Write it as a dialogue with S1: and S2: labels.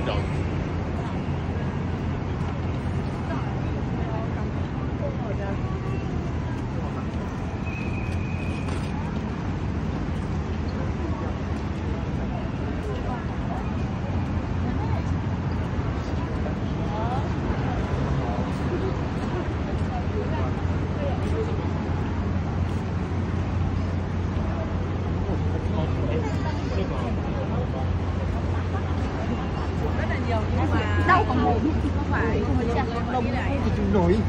S1: Philadelphia. 脚。
S2: đau còn mồm. Không phải lồng
S3: nổi.